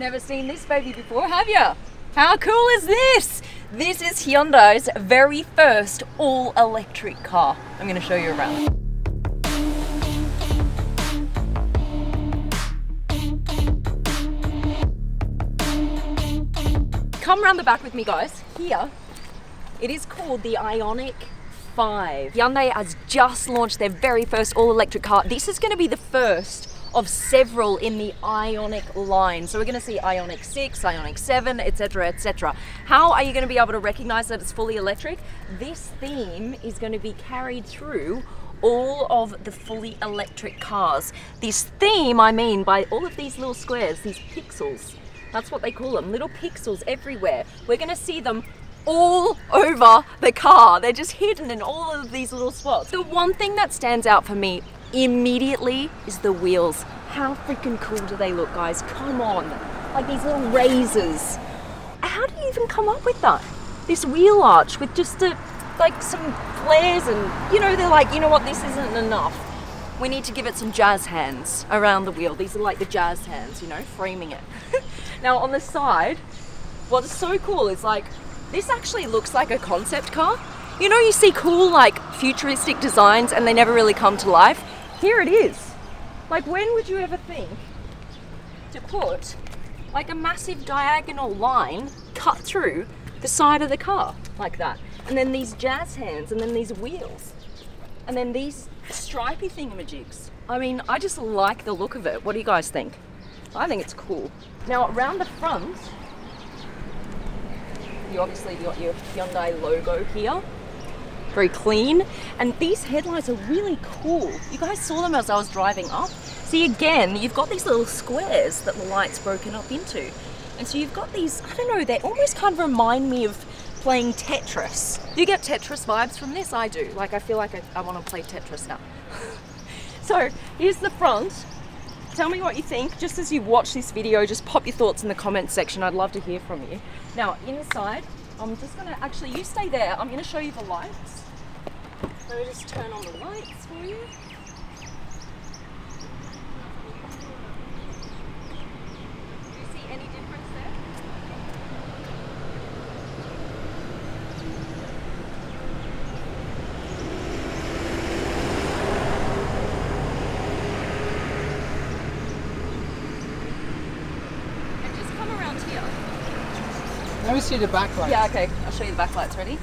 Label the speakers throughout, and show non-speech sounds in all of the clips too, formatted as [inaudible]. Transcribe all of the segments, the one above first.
Speaker 1: Never seen this baby before, have you? How cool is this? This is Hyundai's very first all-electric car. I'm gonna show you around. Come around the back with me guys. Here, it is called the Ioniq 5. Hyundai has just launched their very first all-electric car. This is gonna be the first of several in the Ioniq line. So we're going to see Ioniq 6, Ioniq 7, etc, etc. How are you going to be able to recognize that it's fully electric? This theme is going to be carried through all of the fully electric cars. This theme, I mean by all of these little squares, these pixels. That's what they call them, little pixels everywhere. We're going to see them all over the car. They're just hidden in all of these little spots. The one thing that stands out for me immediately is the wheels. How freaking cool do they look, guys? Come on. Like these little razors. How do you even come up with that? This wheel arch with just a, like some flares and, you know, they're like, you know what, this isn't enough. We need to give it some jazz hands around the wheel. These are like the jazz hands, you know, framing it. [laughs] now on the side, what's so cool is like, this actually looks like a concept car. You know, you see cool like futuristic designs and they never really come to life here it is. Like when would you ever think to put like a massive diagonal line cut through the side of the car like that? And then these jazz hands and then these wheels and then these stripy thingamajigs. I mean, I just like the look of it. What do you guys think? I think it's cool. Now around the front, you obviously got your Hyundai logo here very clean. And these headlights are really cool. You guys saw them as I was driving up. See again, you've got these little squares that the light's broken up into. And so you've got these, I don't know, they almost kind of remind me of playing Tetris. Do you get Tetris vibes from this? I do. Like I feel like I, I want to play Tetris now. [laughs] so here's the front. Tell me what you think. Just as you watch this video, just pop your thoughts in the comments section. I'd love to hear from you. Now inside, I'm just gonna, actually you stay there. I'm gonna show you the lights. Let me just turn on the lights for you.
Speaker 2: Let me see the backlights.
Speaker 1: Yeah, okay. I'll show you the backlights. Ready?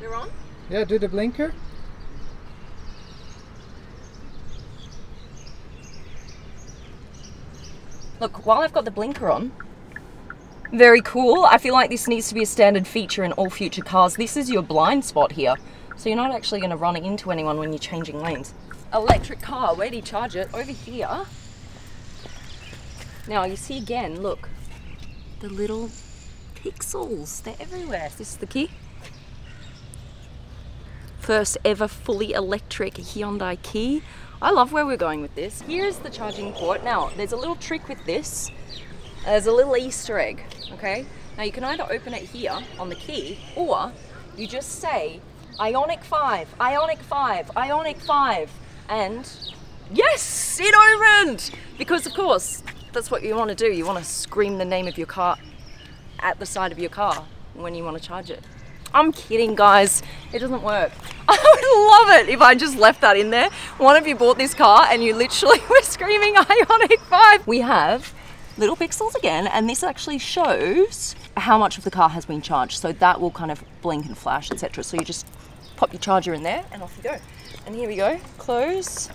Speaker 1: They're on?
Speaker 2: Yeah, do the blinker.
Speaker 1: Look, while I've got the blinker on, very cool. I feel like this needs to be a standard feature in all future cars. This is your blind spot here. So you're not actually going to run into anyone when you're changing lanes. Electric car, where do you charge it? Over here. Now you see again, look, the little pixels. They're everywhere. This is the key first ever fully electric Hyundai key. I love where we're going with this. Here's the charging port. Now, there's a little trick with this. There's a little Easter egg, okay? Now you can either open it here on the key, or you just say, Ioniq 5, Ioniq 5, Ioniq 5, and yes, it opened! Because of course, that's what you want to do. You want to scream the name of your car at the side of your car when you want to charge it. I'm kidding, guys. It doesn't work. [laughs] I would love it if I just left that in there. One of you bought this car and you literally [laughs] were screaming Ioniq 5. We have little pixels again, and this actually shows how much of the car has been charged. So that will kind of blink and flash, etc. So you just pop your charger in there and off you go. And here we go. Close.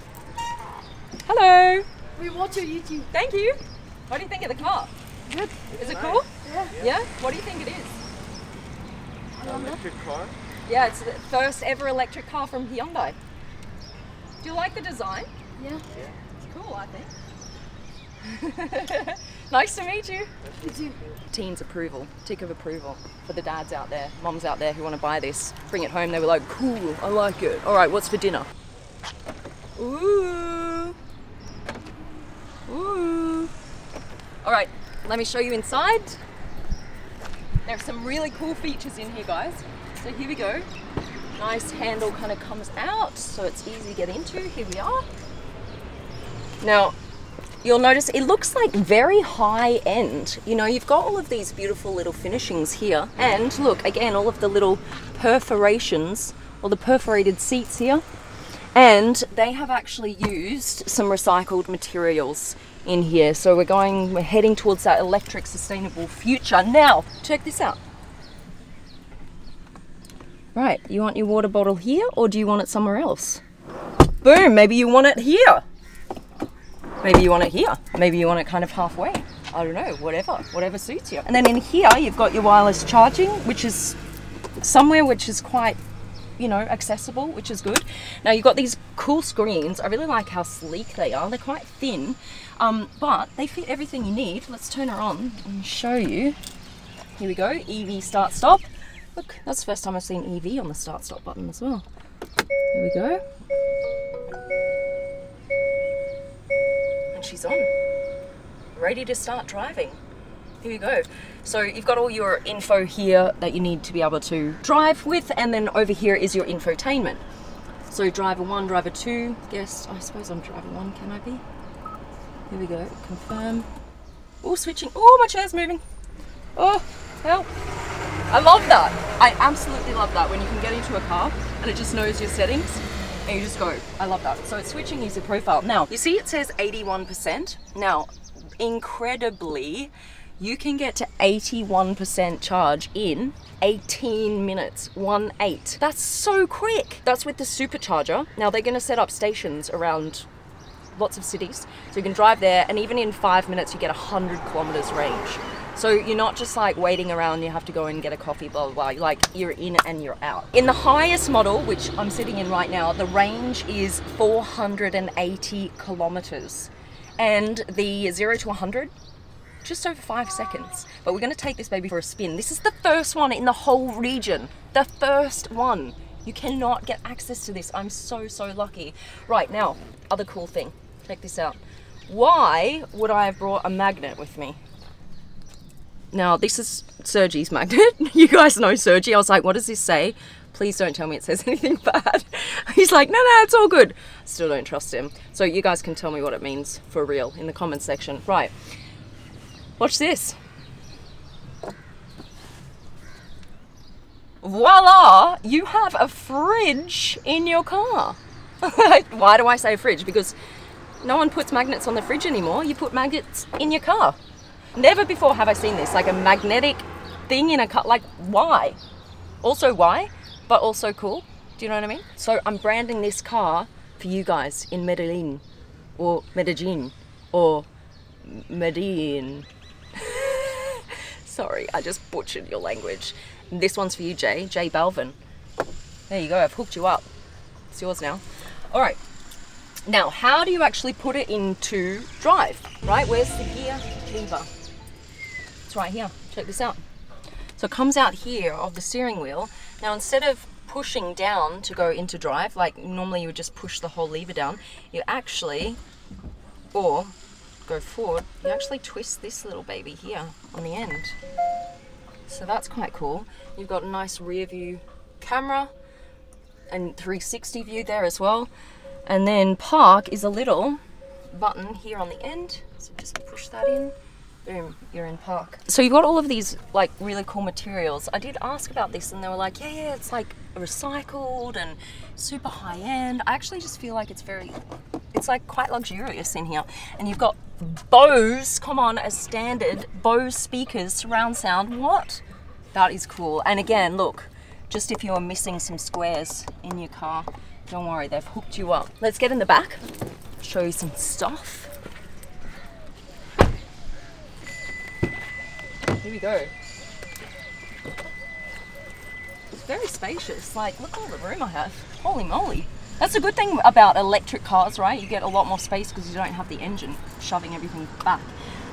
Speaker 1: Hello.
Speaker 3: We watch your YouTube.
Speaker 1: Thank you. What do you think of the car?
Speaker 3: Good.
Speaker 1: Is it cool?
Speaker 3: Yeah.
Speaker 1: Yeah? What do you think it is?
Speaker 4: electric car?
Speaker 1: Yeah, it's the first ever electric car from Hyundai. Do you like the design?
Speaker 3: Yeah.
Speaker 1: yeah. It's cool, I think. [laughs] nice to meet you. Teens approval, tick of approval for the dads out there, moms out there who want to buy this. Bring it home, they were like, cool, I like it. All right, what's for dinner? Ooh. Ooh. All right, let me show you inside. There are some really cool features in here, guys. So here we go. Nice handle kind of comes out, so it's easy to get into. Here we are. Now, you'll notice it looks like very high end. You know, you've got all of these beautiful little finishings here. And look, again, all of the little perforations or the perforated seats here. And they have actually used some recycled materials in here. So we're going, we're heading towards that electric sustainable future. Now, check this out. Right, you want your water bottle here or do you want it somewhere else? Boom, maybe you want it here. Maybe you want it here. Maybe you want it kind of halfway. I don't know, whatever, whatever suits you. And then in here, you've got your wireless charging, which is somewhere which is quite, you know, accessible, which is good. Now you've got these cool screens. I really like how sleek they are. They're quite thin, um, but they fit everything you need. Let's turn her on and show you. Here we go, EV start stop. Look, that's the first time I've seen EV on the start stop button as well. Here we go. She's on. Ready to start driving. Here you go. So you've got all your info here that you need to be able to drive with, and then over here is your infotainment. So driver one, driver two, guest, I suppose I'm driver one, can I be? Here we go, confirm. Oh, switching, oh, my chair's moving. Oh, help. I love that. I absolutely love that when you can get into a car and it just knows your settings you just go. I love that. So it's switching user profile. Now, you see it says 81%. Now, incredibly, you can get to 81% charge in 18 minutes, one eight. That's so quick. That's with the supercharger. Now they're gonna set up stations around lots of cities. So you can drive there and even in five minutes you get 100 kilometers range. So you're not just like waiting around, you have to go and get a coffee, blah, blah, blah. Like you're in and you're out. In the highest model, which I'm sitting in right now, the range is 480 kilometers. And the zero to 100, just over five seconds. But we're gonna take this baby for a spin. This is the first one in the whole region. The first one. You cannot get access to this. I'm so, so lucky. Right now, other cool thing. Check this out. Why would I have brought a magnet with me? Now, this is Sergi's magnet. [laughs] you guys know Sergi. I was like, what does this say? Please don't tell me it says [laughs] anything bad. [laughs] He's like, no, no, it's all good. Still don't trust him. So you guys can tell me what it means for real in the comment section. Right. Watch this. Voila! You have a fridge in your car. Why do I say fridge? Because no one puts magnets on the fridge anymore. You put magnets in your car. Never before have I seen this, like a magnetic thing in a car. Like, why? Also, why? But also cool. Do you know what I mean? So I'm branding this car for you guys in Medellin or Medellin or Medellin. [laughs] Sorry, I just butchered your language. This one's for you, Jay. J Balvin. There you go. I've hooked you up. It's yours now. All right. Now, how do you actually put it into drive, right? Where's the gear lever? It's right here. Check this out. So it comes out here of the steering wheel. Now instead of pushing down to go into drive, like normally you would just push the whole lever down, you actually, or go forward, you actually twist this little baby here on the end. So that's quite cool. You've got a nice rear view camera and 360 view there as well. And then park is a little button here on the end. So just push that in boom, you're in park. So you've got all of these like really cool materials. I did ask about this and they were like, yeah, yeah, it's like recycled and super high end. I actually just feel like it's very, it's like quite luxurious in here. And you've got Bose, come on, as standard, Bose speakers, surround sound. What? That is cool. And again, look, just if you're missing some squares in your car, don't worry, they've hooked you up. Let's get in the back, show you some stuff. Here we go. It's very spacious. Like, look all the room I have. Holy moly. That's a good thing about electric cars, right? You get a lot more space because you don't have the engine shoving everything back.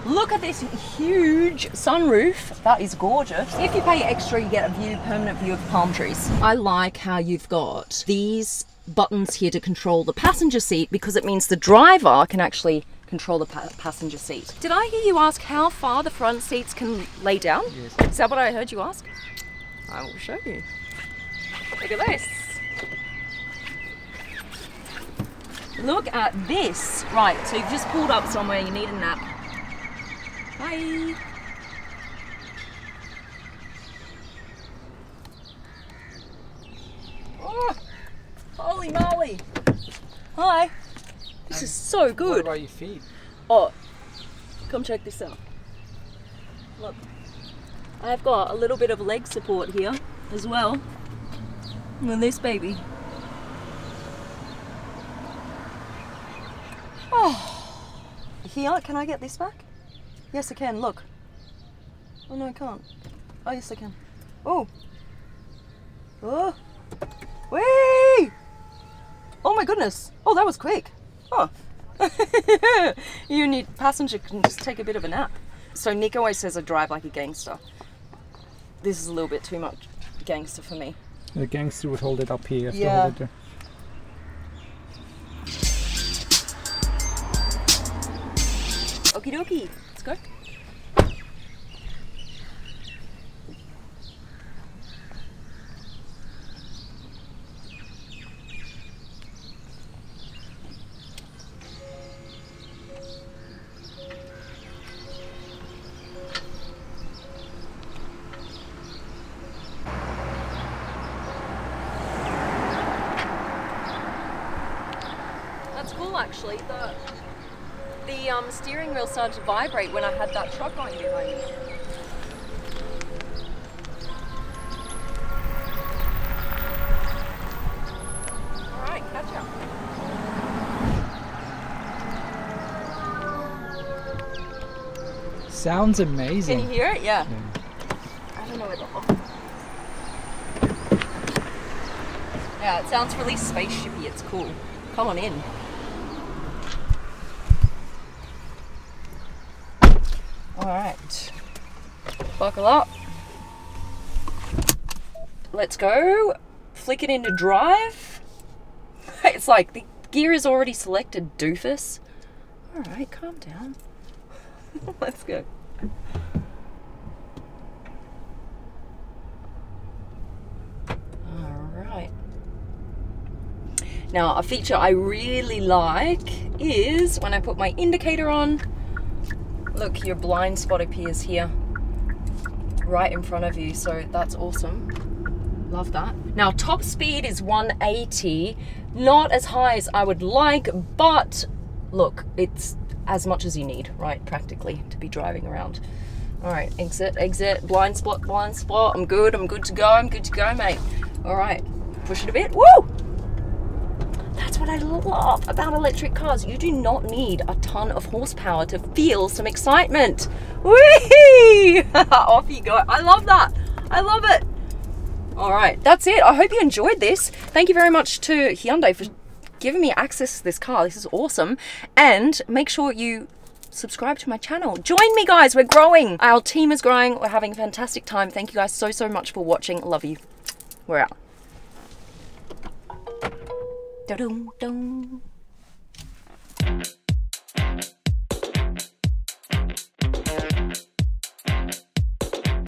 Speaker 1: Look at this huge sunroof. That is gorgeous. If you pay extra, you get a view, permanent view of palm trees. I like how you've got these buttons here to control the passenger seat because it means the driver can actually control the pa passenger seat. Did I hear you ask how far the front seats can lay down?
Speaker 2: Yes.
Speaker 1: Is that what I heard you ask? I will show you. Look at this. Look at this. Right, so you've just pulled up somewhere, you need a nap. Bye. Oh, holy moly. Hi. So
Speaker 2: What
Speaker 1: good.
Speaker 2: about your feet?
Speaker 1: Oh, come check this out. Look, I've got a little bit of leg support here as well. And this baby. Oh, here, can I get this back? Yes, I can. Look. Oh no, I can't. Oh yes, I can. Oh. Oh. Whee! Oh my goodness. Oh, that was quick. Oh. [laughs] you need passenger can just take a bit of a nap. So Nick always says I drive like a gangster. This is a little bit too much gangster for me.
Speaker 2: The gangster would hold it up here. You have to
Speaker 1: Yeah.
Speaker 2: hold it there.
Speaker 1: Okie dokie. Let's go. Cool actually. The the um, steering wheel started to vibrate when I had that truck going behind me. Alright, catch up.
Speaker 2: Sounds amazing.
Speaker 1: Can you hear it? Yeah.
Speaker 2: Yeah.
Speaker 1: I don't know where the Yeah, it sounds really spaceshipy. It's cool. Come on in. Alright. Buckle up. Let's go. Flick it into drive. [laughs] It's like the gear is already selected, doofus. Alright, calm down. [laughs] Let's go. Alright. Now, a feature I really like is when I put my indicator on, look, your blind spot appears here right in front of you, so that's awesome. Love that. Now, top speed is 180, not as high as I would like, but look, it's as much as you need, right? Practically to be driving around. All right, exit, exit, blind spot, blind spot. I'm good, I'm good to go, I'm good to go, mate. All right, push it a bit. Woo! That's what I love about electric cars. You do not need a ton of horsepower to feel some excitement. Whee! [laughs] Off you go. I love that. I love it. All right, that's it. I hope you enjoyed this. Thank you very much to Hyundai for giving me access to this car. This is awesome. And make sure you subscribe to my channel. Join me, guys. We're growing. Our team is growing. We're having a fantastic time. Thank you guys so, so much for watching. Love you. We're out. Da-dum-dum.